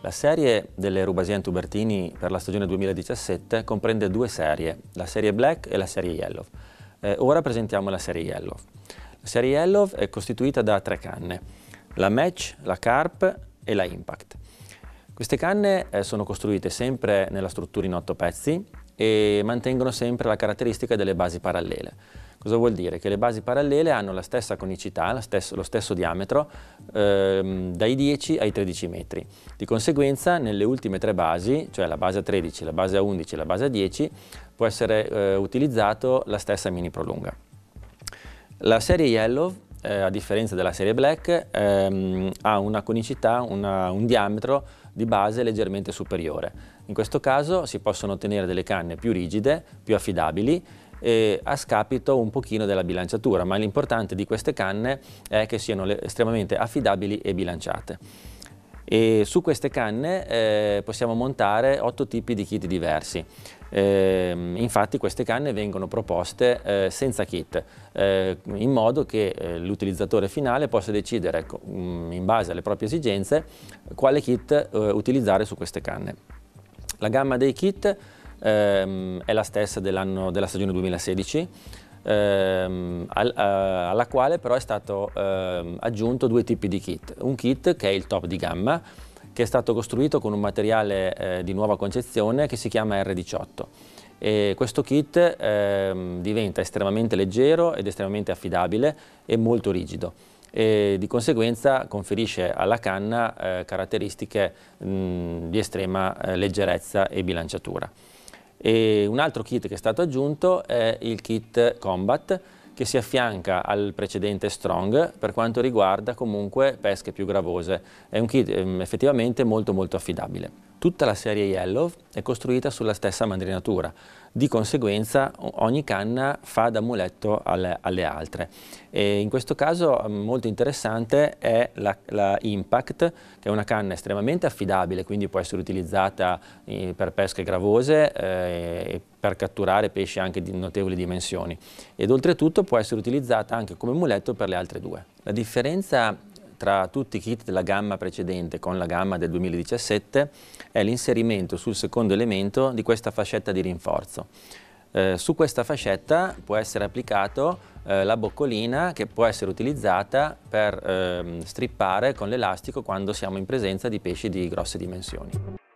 La serie delle Rubasien Tubertini per la stagione 2017 comprende due serie, la serie Black e la serie Yellow. Eh, ora presentiamo la serie Yellow. La serie Yellow è costituita da tre canne, la Match, la Carp e la Impact. Queste canne eh, sono costruite sempre nella struttura in otto pezzi e mantengono sempre la caratteristica delle basi parallele. Cosa vuol dire? Che le basi parallele hanno la stessa conicità, lo stesso, lo stesso diametro, ehm, dai 10 ai 13 metri. Di conseguenza, nelle ultime tre basi, cioè la base a 13, la base a 11 e la base a 10, può essere eh, utilizzato la stessa mini prolunga. La serie Yellow, eh, a differenza della serie Black, ehm, ha una conicità, una, un diametro di base leggermente superiore. In questo caso si possono ottenere delle canne più rigide, più affidabili eh, a scapito un pochino della bilanciatura, ma l'importante di queste canne è che siano estremamente affidabili e bilanciate. E su queste canne eh, possiamo montare otto tipi di kit diversi. Eh, infatti queste canne vengono proposte eh, senza kit, eh, in modo che eh, l'utilizzatore finale possa decidere, mm, in base alle proprie esigenze, quale kit eh, utilizzare su queste canne. La gamma dei kit ehm, è la stessa della stagione 2016, ehm, al, uh, alla quale però è stato ehm, aggiunto due tipi di kit. Un kit che è il top di gamma, che è stato costruito con un materiale eh, di nuova concezione che si chiama R18. E questo kit eh, diventa estremamente leggero ed estremamente affidabile e molto rigido e di conseguenza conferisce alla canna eh, caratteristiche mh, di estrema eh, leggerezza e bilanciatura. E un altro kit che è stato aggiunto è il kit Combat che si affianca al precedente Strong per quanto riguarda comunque pesche più gravose. È un kit ehm, effettivamente molto molto affidabile. Tutta la serie Yellow è costruita sulla stessa mandrinatura, di conseguenza ogni canna fa da muletto alle, alle altre. E in questo caso mm, molto interessante è la, la, Impact, che è una canna estremamente affidabile, quindi può essere utilizzata eh, per pesche gravose eh, e per catturare pesci anche di notevoli dimensioni ed oltretutto può essere utilizzata anche come muletto per le altre due. La differenza tra tutti i kit della gamma precedente con la gamma del 2017 è l'inserimento sul secondo elemento di questa fascetta di rinforzo. Eh, su questa fascetta può essere applicato eh, la boccolina che può essere utilizzata per eh, strippare con l'elastico quando siamo in presenza di pesci di grosse dimensioni.